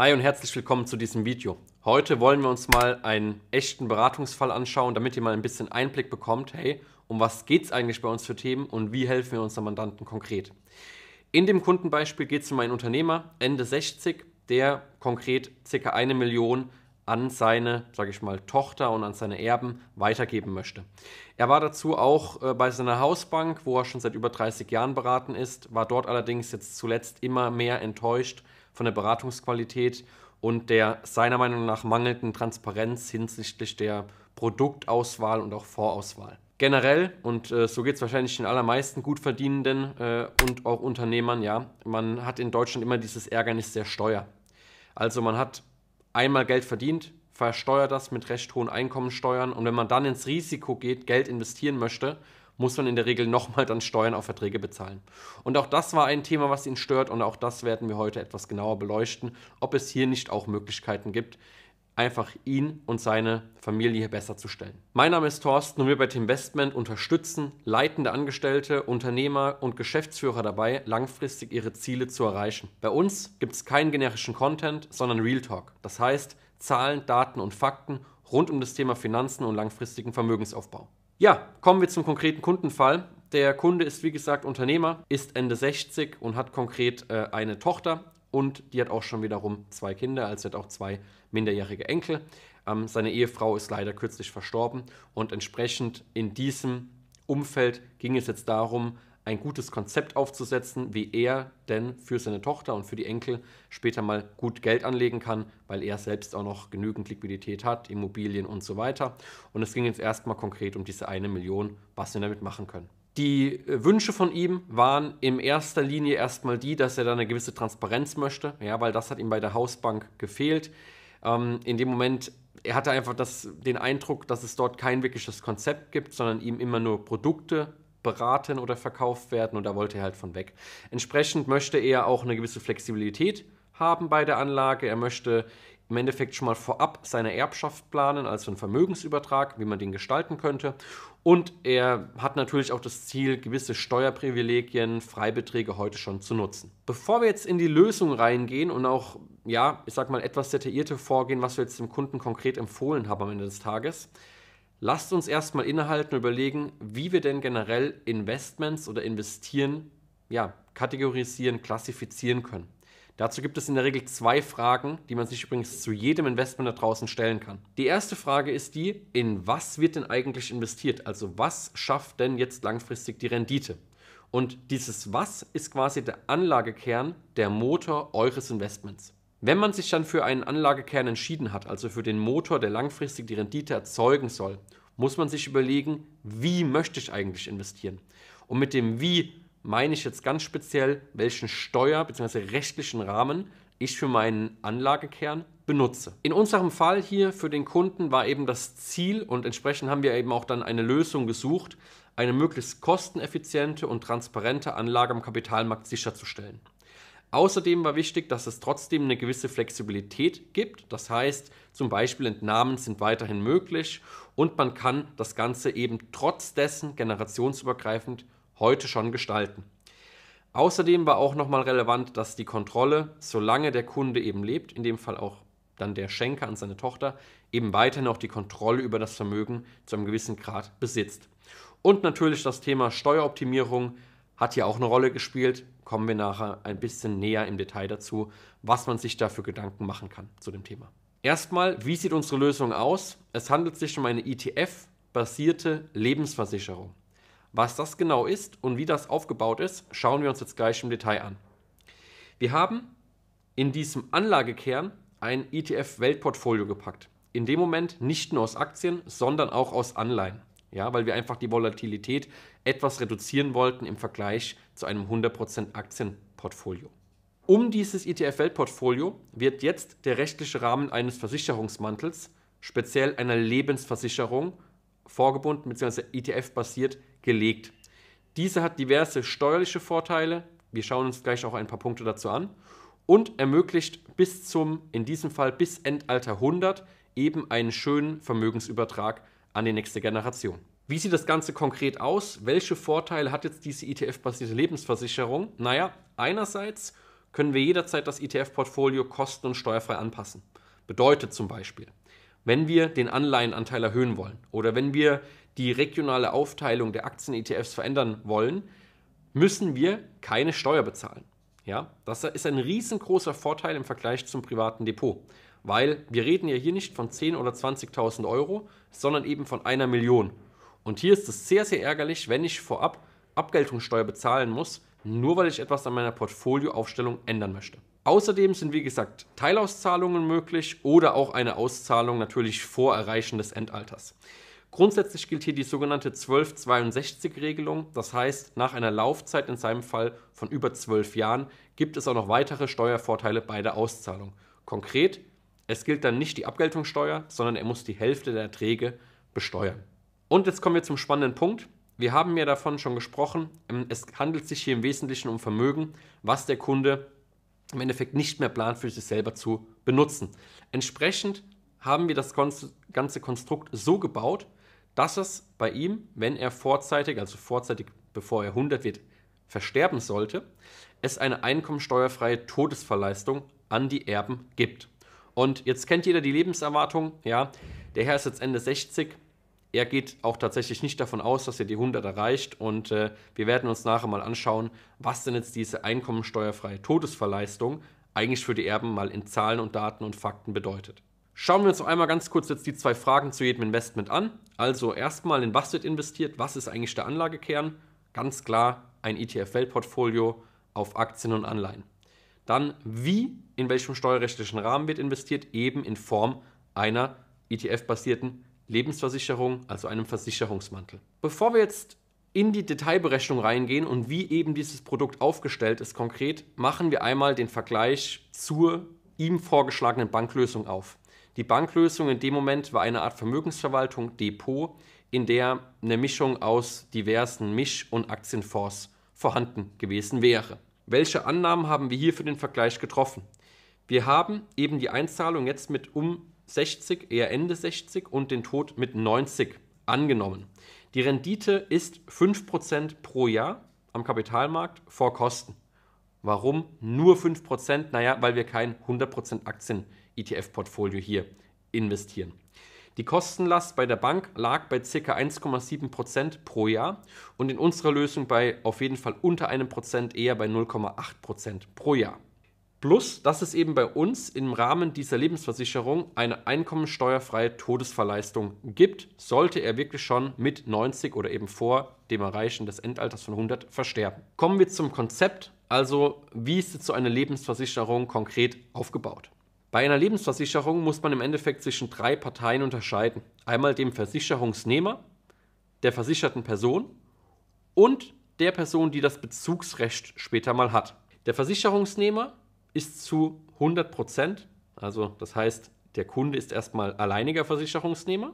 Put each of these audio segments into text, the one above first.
Hi und herzlich willkommen zu diesem Video. Heute wollen wir uns mal einen echten Beratungsfall anschauen, damit ihr mal ein bisschen Einblick bekommt, hey, um was geht es eigentlich bei uns für Themen und wie helfen wir unseren Mandanten konkret. In dem Kundenbeispiel geht es um einen Unternehmer, Ende 60, der konkret ca. eine Million an seine, sage ich mal, Tochter und an seine Erben weitergeben möchte. Er war dazu auch äh, bei seiner Hausbank, wo er schon seit über 30 Jahren beraten ist, war dort allerdings jetzt zuletzt immer mehr enttäuscht von der Beratungsqualität und der seiner Meinung nach mangelnden Transparenz hinsichtlich der Produktauswahl und auch Vorauswahl. Generell, und äh, so geht es wahrscheinlich den allermeisten Gutverdienenden äh, und auch Unternehmern, ja, man hat in Deutschland immer dieses Ärgernis der Steuer. Also man hat einmal Geld verdient, versteuert das mit recht hohen Einkommensteuern und wenn man dann ins Risiko geht, Geld investieren möchte, muss man in der Regel nochmal dann Steuern auf Verträge bezahlen. Und auch das war ein Thema, was ihn stört und auch das werden wir heute etwas genauer beleuchten, ob es hier nicht auch Möglichkeiten gibt, einfach ihn und seine Familie besser zu stellen. Mein Name ist Thorsten und wir bei Investment unterstützen leitende Angestellte, Unternehmer und Geschäftsführer dabei, langfristig ihre Ziele zu erreichen. Bei uns gibt es keinen generischen Content, sondern Real Talk. Das heißt Zahlen, Daten und Fakten rund um das Thema Finanzen und langfristigen Vermögensaufbau. Ja, kommen wir zum konkreten Kundenfall. Der Kunde ist wie gesagt Unternehmer, ist Ende 60 und hat konkret äh, eine Tochter und die hat auch schon wiederum zwei Kinder, also hat auch zwei minderjährige Enkel. Ähm, seine Ehefrau ist leider kürzlich verstorben und entsprechend in diesem Umfeld ging es jetzt darum, ein gutes Konzept aufzusetzen, wie er denn für seine Tochter und für die Enkel später mal gut Geld anlegen kann, weil er selbst auch noch genügend Liquidität hat, Immobilien und so weiter. Und es ging jetzt erstmal konkret um diese eine Million, was wir damit machen können. Die äh, Wünsche von ihm waren in erster Linie erstmal die, dass er da eine gewisse Transparenz möchte, ja, weil das hat ihm bei der Hausbank gefehlt. Ähm, in dem Moment, er hatte einfach das, den Eindruck, dass es dort kein wirkliches Konzept gibt, sondern ihm immer nur Produkte beraten oder verkauft werden und da wollte er halt von weg. Entsprechend möchte er auch eine gewisse Flexibilität haben bei der Anlage. Er möchte im Endeffekt schon mal vorab seine Erbschaft planen, also einen Vermögensübertrag, wie man den gestalten könnte. Und er hat natürlich auch das Ziel, gewisse Steuerprivilegien, Freibeträge heute schon zu nutzen. Bevor wir jetzt in die Lösung reingehen und auch, ja, ich sag mal, etwas detaillierter vorgehen, was wir jetzt dem Kunden konkret empfohlen haben am Ende des Tages, lasst uns erstmal innehalten und überlegen, wie wir denn generell Investments oder Investieren, ja, kategorisieren, klassifizieren können. Dazu gibt es in der Regel zwei Fragen, die man sich übrigens zu jedem Investment da draußen stellen kann. Die erste Frage ist die, in was wird denn eigentlich investiert? Also was schafft denn jetzt langfristig die Rendite? Und dieses Was ist quasi der Anlagekern, der Motor eures Investments. Wenn man sich dann für einen Anlagekern entschieden hat, also für den Motor, der langfristig die Rendite erzeugen soll, muss man sich überlegen, wie möchte ich eigentlich investieren? Und mit dem Wie meine ich jetzt ganz speziell, welchen Steuer- bzw. rechtlichen Rahmen ich für meinen Anlagekern benutze. In unserem Fall hier für den Kunden war eben das Ziel und entsprechend haben wir eben auch dann eine Lösung gesucht, eine möglichst kosteneffiziente und transparente Anlage am Kapitalmarkt sicherzustellen. Außerdem war wichtig, dass es trotzdem eine gewisse Flexibilität gibt. Das heißt, zum Beispiel Entnahmen sind weiterhin möglich und man kann das Ganze eben trotz dessen generationsübergreifend heute schon gestalten. Außerdem war auch nochmal relevant, dass die Kontrolle, solange der Kunde eben lebt, in dem Fall auch dann der Schenker an seine Tochter, eben weiterhin auch die Kontrolle über das Vermögen zu einem gewissen Grad besitzt. Und natürlich das Thema Steueroptimierung hat hier auch eine Rolle gespielt. Kommen wir nachher ein bisschen näher im Detail dazu, was man sich da für Gedanken machen kann zu dem Thema. Erstmal, wie sieht unsere Lösung aus? Es handelt sich um eine ETF-basierte Lebensversicherung. Was das genau ist und wie das aufgebaut ist, schauen wir uns jetzt gleich im Detail an. Wir haben in diesem Anlagekern ein ETF-Weltportfolio gepackt. In dem Moment nicht nur aus Aktien, sondern auch aus Anleihen. Ja, weil wir einfach die Volatilität etwas reduzieren wollten im Vergleich zu einem 100% Aktienportfolio. Um dieses ETF-Weltportfolio wird jetzt der rechtliche Rahmen eines Versicherungsmantels, speziell einer Lebensversicherung, vorgebunden bzw. ETF-basiert gelegt. Diese hat diverse steuerliche Vorteile. Wir schauen uns gleich auch ein paar Punkte dazu an. Und ermöglicht bis zum, in diesem Fall bis Endalter 100, eben einen schönen Vermögensübertrag an die nächste Generation. Wie sieht das Ganze konkret aus? Welche Vorteile hat jetzt diese ETF-basierte Lebensversicherung? Naja, einerseits können wir jederzeit das ETF-Portfolio kosten- und steuerfrei anpassen. Bedeutet zum Beispiel, wenn wir den Anleihenanteil erhöhen wollen oder wenn wir die regionale Aufteilung der Aktien-ETFs verändern wollen, müssen wir keine Steuer bezahlen. Ja, das ist ein riesengroßer Vorteil im Vergleich zum privaten Depot, weil wir reden ja hier nicht von 10.000 oder 20.000 Euro, sondern eben von einer Million. Und hier ist es sehr, sehr ärgerlich, wenn ich vorab Abgeltungssteuer bezahlen muss, nur weil ich etwas an meiner Portfolioaufstellung ändern möchte. Außerdem sind wie gesagt Teilauszahlungen möglich oder auch eine Auszahlung natürlich vor Erreichen des Endalters. Grundsätzlich gilt hier die sogenannte 1262-Regelung. Das heißt, nach einer Laufzeit in seinem Fall von über 12 Jahren gibt es auch noch weitere Steuervorteile bei der Auszahlung. Konkret, es gilt dann nicht die Abgeltungssteuer, sondern er muss die Hälfte der Erträge besteuern. Und jetzt kommen wir zum spannenden Punkt. Wir haben ja davon schon gesprochen, ähm, es handelt sich hier im Wesentlichen um Vermögen, was der Kunde im Endeffekt nicht mehr plant, für sich selber zu benutzen. Entsprechend haben wir das ganze Konstrukt so gebaut, dass es bei ihm, wenn er vorzeitig, also vorzeitig bevor er 100 wird, versterben sollte, es eine einkommensteuerfreie Todesverleistung an die Erben gibt. Und jetzt kennt jeder die Lebenserwartung, ja, der Herr ist jetzt Ende 60, er geht auch tatsächlich nicht davon aus, dass er die 100 erreicht und äh, wir werden uns nachher mal anschauen, was denn jetzt diese einkommensteuerfreie Todesverleistung eigentlich für die Erben mal in Zahlen und Daten und Fakten bedeutet. Schauen wir uns noch einmal ganz kurz jetzt die zwei Fragen zu jedem Investment an. Also erstmal, in was wird investiert? Was ist eigentlich der Anlagekern? Ganz klar ein ETF-Weltportfolio auf Aktien und Anleihen. Dann, wie, in welchem steuerrechtlichen Rahmen wird investiert? Eben in Form einer ETF-basierten Lebensversicherung, also einem Versicherungsmantel. Bevor wir jetzt in die Detailberechnung reingehen und wie eben dieses Produkt aufgestellt ist konkret, machen wir einmal den Vergleich zur ihm vorgeschlagenen Banklösung auf. Die Banklösung in dem Moment war eine Art Vermögensverwaltung, Depot, in der eine Mischung aus diversen Misch- und Aktienfonds vorhanden gewesen wäre. Welche Annahmen haben wir hier für den Vergleich getroffen? Wir haben eben die Einzahlung jetzt mit um 60, eher Ende 60 und den Tod mit 90 angenommen. Die Rendite ist 5% pro Jahr am Kapitalmarkt vor Kosten. Warum nur 5%? Naja, weil wir kein 100% Aktien-ETF-Portfolio hier investieren. Die Kostenlast bei der Bank lag bei ca. 1,7% pro Jahr und in unserer Lösung bei auf jeden Fall unter einem Prozent, eher bei 0,8% pro Jahr. Plus, dass es eben bei uns im Rahmen dieser Lebensversicherung eine einkommensteuerfreie Todesverleistung gibt, sollte er wirklich schon mit 90 oder eben vor dem Erreichen des Endalters von 100 versterben. Kommen wir zum Konzept, also wie ist jetzt so eine Lebensversicherung konkret aufgebaut? Bei einer Lebensversicherung muss man im Endeffekt zwischen drei Parteien unterscheiden. Einmal dem Versicherungsnehmer, der versicherten Person und der Person, die das Bezugsrecht später mal hat. Der Versicherungsnehmer ist zu 100 Prozent, also das heißt, der Kunde ist erstmal alleiniger Versicherungsnehmer.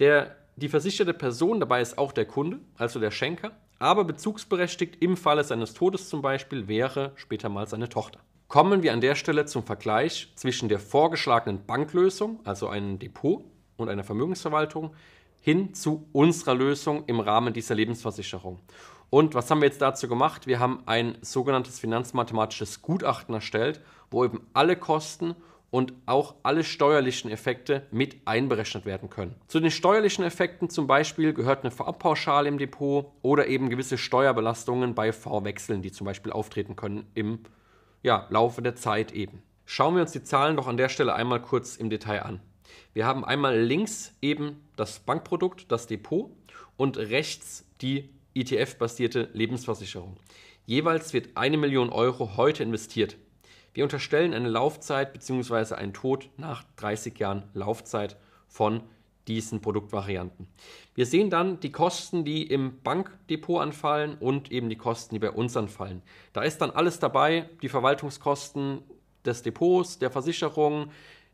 Der, die versicherte Person dabei ist auch der Kunde, also der Schenker, aber bezugsberechtigt im Falle seines Todes zum Beispiel wäre später mal seine Tochter. Kommen wir an der Stelle zum Vergleich zwischen der vorgeschlagenen Banklösung, also einem Depot und einer Vermögensverwaltung, hin zu unserer Lösung im Rahmen dieser Lebensversicherung. Und was haben wir jetzt dazu gemacht? Wir haben ein sogenanntes finanzmathematisches Gutachten erstellt, wo eben alle Kosten und auch alle steuerlichen Effekte mit einberechnet werden können. Zu den steuerlichen Effekten zum Beispiel gehört eine Vorabpauschale im Depot oder eben gewisse Steuerbelastungen bei Vorwechseln, die zum Beispiel auftreten können im ja, Laufe der Zeit eben. Schauen wir uns die Zahlen doch an der Stelle einmal kurz im Detail an. Wir haben einmal links eben das Bankprodukt, das Depot und rechts die ETF-basierte Lebensversicherung. Jeweils wird eine Million Euro heute investiert. Wir unterstellen eine Laufzeit bzw. einen Tod nach 30 Jahren Laufzeit von diesen Produktvarianten. Wir sehen dann die Kosten, die im Bankdepot anfallen und eben die Kosten, die bei uns anfallen. Da ist dann alles dabei, die Verwaltungskosten des Depots, der Versicherung,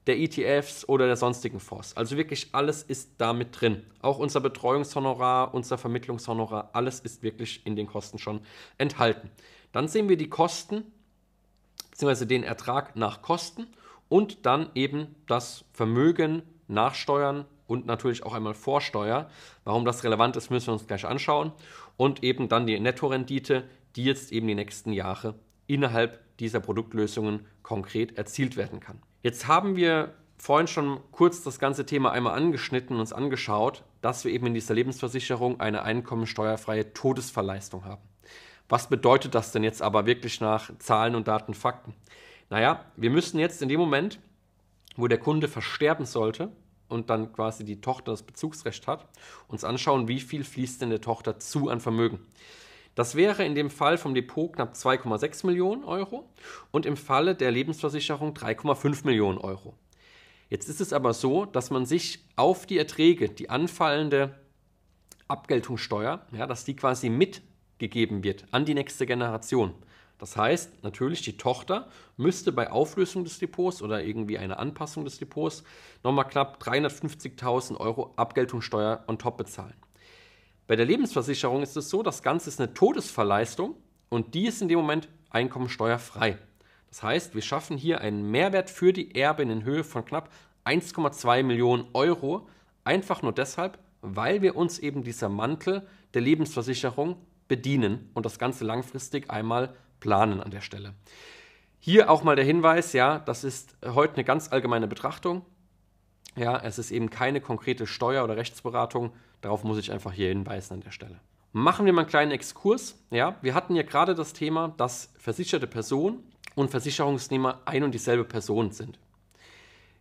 der ETFs oder der sonstigen Fonds. Also wirklich alles ist damit drin. Auch unser Betreuungshonorar, unser Vermittlungshonorar, alles ist wirklich in den Kosten schon enthalten. Dann sehen wir die Kosten bzw. den Ertrag nach Kosten und dann eben das Vermögen nach Steuern und natürlich auch einmal Vorsteuer. Warum das relevant ist, müssen wir uns gleich anschauen. Und eben dann die Nettorendite, die jetzt eben die nächsten Jahre innerhalb dieser Produktlösungen konkret erzielt werden kann. Jetzt haben wir vorhin schon kurz das ganze Thema einmal angeschnitten und uns angeschaut, dass wir eben in dieser Lebensversicherung eine einkommensteuerfreie Todesverleistung haben. Was bedeutet das denn jetzt aber wirklich nach Zahlen und Daten, Fakten? Naja, wir müssen jetzt in dem Moment, wo der Kunde versterben sollte und dann quasi die Tochter das Bezugsrecht hat, uns anschauen, wie viel fließt denn der Tochter zu an Vermögen. Das wäre in dem Fall vom Depot knapp 2,6 Millionen Euro und im Falle der Lebensversicherung 3,5 Millionen Euro. Jetzt ist es aber so, dass man sich auf die Erträge, die anfallende Abgeltungssteuer, ja, dass die quasi mitgegeben wird an die nächste Generation. Das heißt, natürlich, die Tochter müsste bei Auflösung des Depots oder irgendwie eine Anpassung des Depots nochmal knapp 350.000 Euro Abgeltungssteuer on top bezahlen. Bei der Lebensversicherung ist es so, das Ganze ist eine Todesverleistung und die ist in dem Moment einkommensteuerfrei. Das heißt, wir schaffen hier einen Mehrwert für die Erbin in Höhe von knapp 1,2 Millionen Euro, einfach nur deshalb, weil wir uns eben dieser Mantel der Lebensversicherung bedienen und das Ganze langfristig einmal planen an der Stelle. Hier auch mal der Hinweis, ja, das ist heute eine ganz allgemeine Betrachtung. Ja, es ist eben keine konkrete Steuer- oder Rechtsberatung. Darauf muss ich einfach hier hinweisen an der Stelle. Machen wir mal einen kleinen Exkurs. Ja, wir hatten ja gerade das Thema, dass versicherte Personen und Versicherungsnehmer ein und dieselbe Person sind.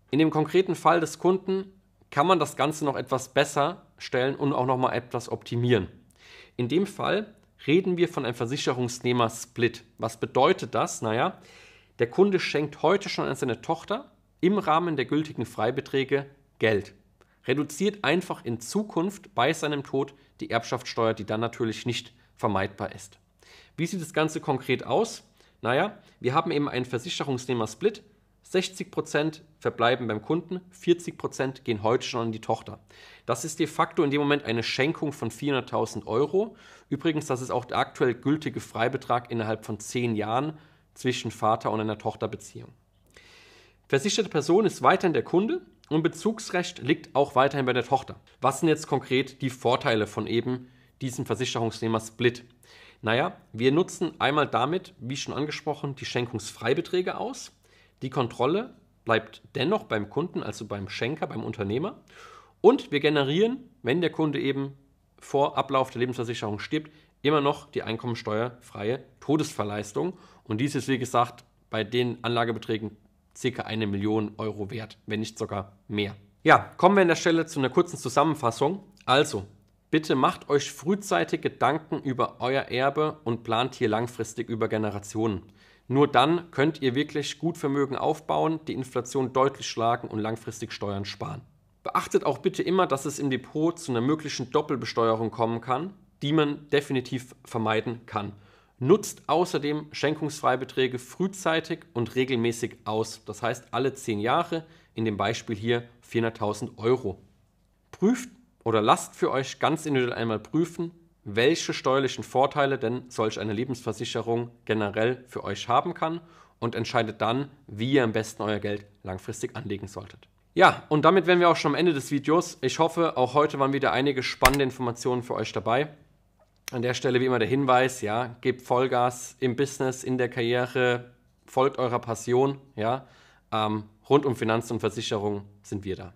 In dem konkreten Fall des Kunden kann man das Ganze noch etwas besser stellen und auch noch mal etwas optimieren. In dem Fall reden wir von einem Versicherungsnehmer-Split. Was bedeutet das? Naja, der Kunde schenkt heute schon an seine Tochter im Rahmen der gültigen Freibeträge Geld. Reduziert einfach in Zukunft bei seinem Tod die Erbschaftssteuer, die dann natürlich nicht vermeidbar ist. Wie sieht das Ganze konkret aus? Naja, wir haben eben einen Versicherungsnehmer-Split. 60% verbleiben beim Kunden, 40% gehen heute schon an die Tochter. Das ist de facto in dem Moment eine Schenkung von 400.000 Euro. Übrigens, das ist auch der aktuell gültige Freibetrag innerhalb von 10 Jahren zwischen Vater und einer Tochterbeziehung. Versicherte Person ist weiterhin der Kunde und Bezugsrecht liegt auch weiterhin bei der Tochter. Was sind jetzt konkret die Vorteile von eben diesem Versicherungsnehmer-Split? Naja, wir nutzen einmal damit, wie schon angesprochen, die Schenkungsfreibeträge aus. Die Kontrolle bleibt dennoch beim Kunden, also beim Schenker, beim Unternehmer. Und wir generieren, wenn der Kunde eben vor Ablauf der Lebensversicherung stirbt, immer noch die einkommensteuerfreie Todesverleistung. Und dies ist, wie gesagt, bei den Anlagebeträgen circa eine Million Euro wert, wenn nicht sogar mehr. Ja, kommen wir an der Stelle zu einer kurzen Zusammenfassung. Also, Bitte macht euch frühzeitig Gedanken über euer Erbe und plant hier langfristig über Generationen. Nur dann könnt ihr wirklich gut Vermögen aufbauen, die Inflation deutlich schlagen und langfristig Steuern sparen. Beachtet auch bitte immer, dass es im Depot zu einer möglichen Doppelbesteuerung kommen kann, die man definitiv vermeiden kann. Nutzt außerdem Schenkungsfreibeträge frühzeitig und regelmäßig aus. Das heißt alle 10 Jahre, in dem Beispiel hier 400.000 Euro. Prüft oder lasst für euch ganz individuell einmal prüfen, welche steuerlichen Vorteile denn solch eine Lebensversicherung generell für euch haben kann und entscheidet dann, wie ihr am besten euer Geld langfristig anlegen solltet. Ja, und damit wären wir auch schon am Ende des Videos. Ich hoffe, auch heute waren wieder einige spannende Informationen für euch dabei. An der Stelle wie immer der Hinweis, ja, gebt Vollgas im Business, in der Karriere, folgt eurer Passion, ja. Ähm, rund um Finanzen und Versicherung sind wir da.